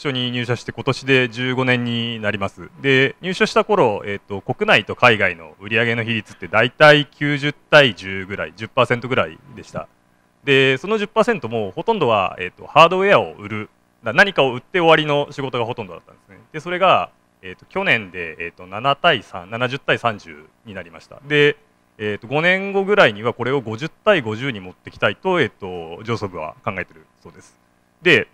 所に入社して今年で15年になります。で入社した頃、えーと、国内と海外の売上の比率って大体90対10ぐらい10%ぐらいでした。でその10%もほとんどは、えーと、ハードウェアを売る何かを売って終わりの仕事がほとんどだったんですね。でそれが、えーと、去年で、えー、と7対370対30になりました。で、えー、と5年後ぐらいにはこれを50対50に持ってきたいと,、えー、と上層部は考えてるそうです。で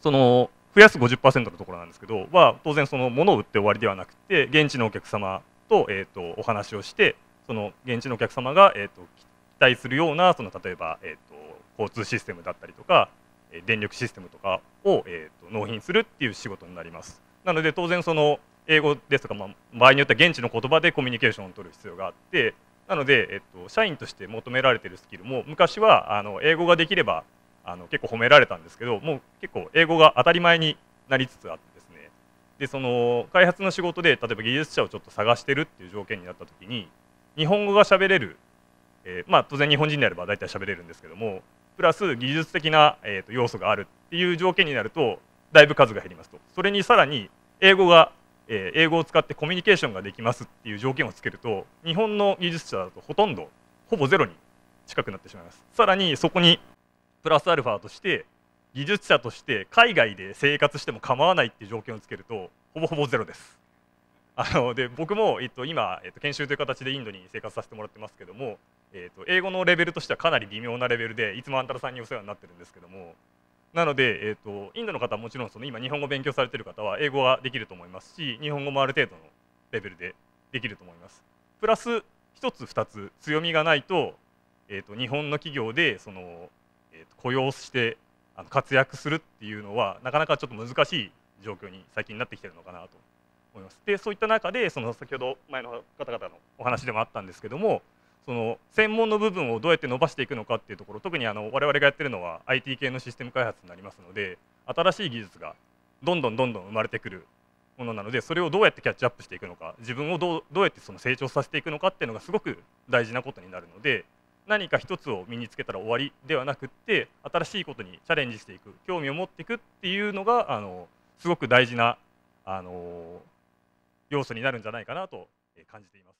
その増やす50%のところなんですけどは当然その物を売って終わりではなくて現地のお客様と,、えー、とお話をしてその現地のお客様が、えー、と期待するようなその例えば、えー、と交通システムだったりとか電力システムとかを、えー、と納品するっていう仕事になります。なので当然その英語ですとか、まあ、場合によっては現地の言葉でコミュニケーションを取る必要があってなので、えっと、社員として求められているスキルも昔はあの英語ができればあの結構褒められたんですけどもう結構英語が当たり前になりつつあってですね。でその開発の仕事で例えば技術者をちょっと探してるっていう条件になった時に日本語が喋れる、えー、まあ当然日本人であれば大体喋れるんですけどもプラス技術的な、えー、と要素があるっていう条件になるとだいぶ数が減りますと。それにさらに英語が、えー、英語を使ってコミュニケーションができますっていう条件をつけると日本の技術者だとほとんどほぼゼロに近くなってしまいます。さらにそこにプラスアルファとして技術者として海外で生活しても構わないっていう条件をつけるとほぼほぼゼロです。あので僕も、えっと、今、えっと、研修という形でインドに生活させてもらってますけども、えっと、英語のレベルとしてはかなり微妙なレベルでいつもあんたらさんにお世話になってるんですけどもなので、えっと、インドの方はもちろんその今日本語勉強されてる方は英語はできると思いますし日本語もある程度のレベルでできると思います。プラス1つ2つ強みがないと,、えっと日本の企業でその、雇用してあの活躍するっていうのはなかなかちょっと難しい状況に最近なってきてるのかなと思います。でそういった中でその先ほど前の方々のお話でもあったんですけどもその専門の部分をどうやって伸ばしていくのかっていうところ特にあの我々がやってるのは IT 系のシステム開発になりますので新しい技術がどんどんどんどん生まれてくるものなのでそれをどうやってキャッチアップしていくのか自分をどうどうやってその成長させていくのかっていうのがすごく大事なことになるので何か一つを身につけたら終わりではなくって新しいことにチャレンジしていく興味を持っていくっていうのがあのすごく大事なあの要素になるんじゃないかなと感じています。